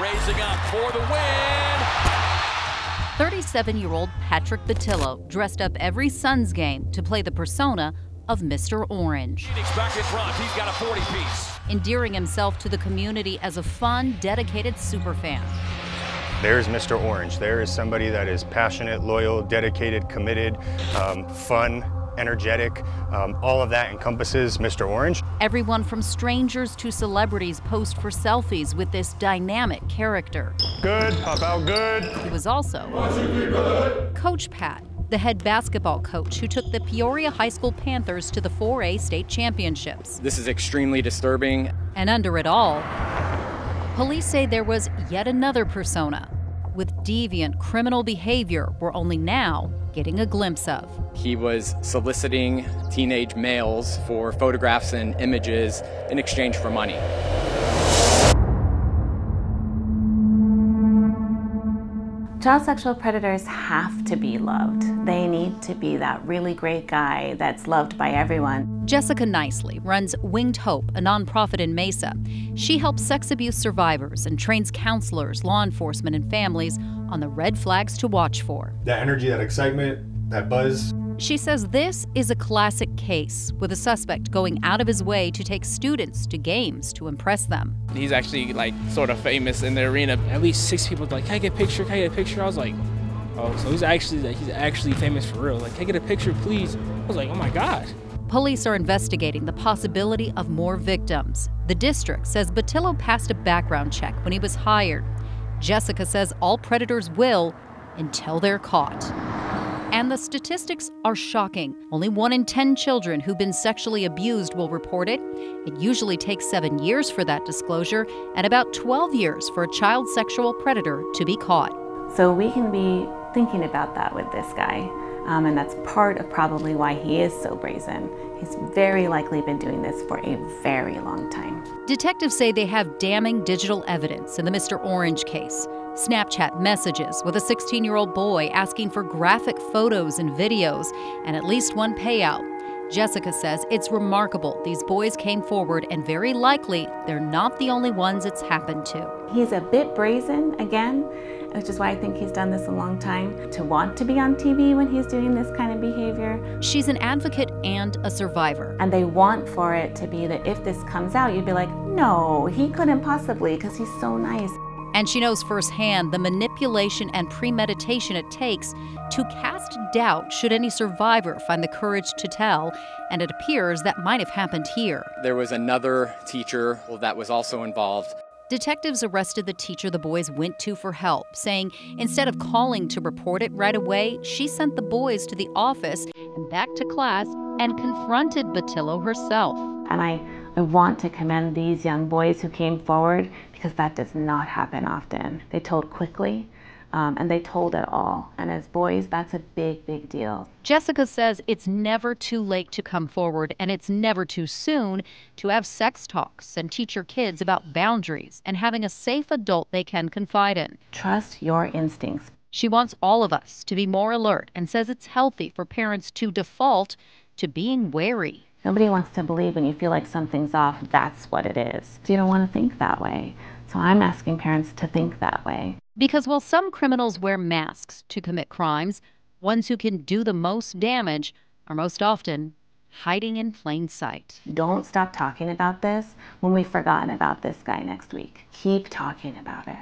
raising up for the win. 37 year old Patrick Batillo dressed up every Suns game to play the persona of Mr. Orange. Phoenix back in front. He's got a 40 piece. Endearing himself to the community as a fun, dedicated superfan. There's Mr. Orange. There is somebody that is passionate, loyal, dedicated, committed, um, fun, energetic. Um, all of that encompasses Mr. Orange. Everyone from strangers to celebrities post for selfies with this dynamic character. Good, pop out good. He was also Coach Pat, the head basketball coach who took the Peoria High School Panthers to the 4A state championships. This is extremely disturbing. And under it all, police say there was yet another persona with deviant criminal behavior we're only now getting a glimpse of. He was soliciting teenage males for photographs and images in exchange for money. Child sexual predators have to be loved. They need to be that really great guy that's loved by everyone. Jessica Nicely runs Winged Hope, a nonprofit in Mesa. She helps sex abuse survivors and trains counselors, law enforcement, and families on the red flags to watch for. That energy, that excitement, that buzz. She says this is a classic case with a suspect going out of his way to take students to games to impress them. He's actually like sort of famous in the arena. At least six people like, "Can I get a picture? Can I get a picture?" I was like, "Oh, so he's actually like, he's actually famous for real." Like, "Can I get a picture, please?" I was like, "Oh my god." Police are investigating the possibility of more victims. The district says Batillo passed a background check when he was hired. Jessica says all predators will until they're caught. And the statistics are shocking. Only one in 10 children who've been sexually abused will report it. It usually takes seven years for that disclosure and about 12 years for a child sexual predator to be caught. So we can be thinking about that with this guy. Um, and that's part of probably why he is so brazen. He's very likely been doing this for a very long time. Detectives say they have damning digital evidence in the Mr. Orange case. Snapchat messages with a 16 year old boy asking for graphic photos and videos and at least one payout. Jessica says it's remarkable these boys came forward and very likely they're not the only ones it's happened to. He's a bit brazen again, which is why I think he's done this a long time, to want to be on TV when he's doing this kind of behavior. She's an advocate and a survivor. And they want for it to be that if this comes out, you'd be like, no, he couldn't possibly because he's so nice. And she knows firsthand the manipulation and premeditation it takes to cast doubt should any survivor find the courage to tell. And it appears that might have happened here. There was another teacher that was also involved. Detectives arrested the teacher the boys went to for help, saying instead of calling to report it right away, she sent the boys to the office back to class and confronted Batillo herself. And I, I want to commend these young boys who came forward because that does not happen often. They told quickly. Um, and they told it all. And as boys, that's a big, big deal. Jessica says it's never too late to come forward, and it's never too soon to have sex talks and teach your kids about boundaries and having a safe adult they can confide in. Trust your instincts. She wants all of us to be more alert and says it's healthy for parents to default to being wary. Nobody wants to believe when you feel like something's off, that's what it is. You don't want to think that way. So I'm asking parents to think that way. Because while some criminals wear masks to commit crimes, ones who can do the most damage are most often hiding in plain sight. Don't stop talking about this when we've forgotten about this guy next week. Keep talking about it.